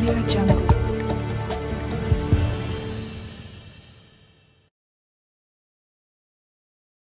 Audio Jungle.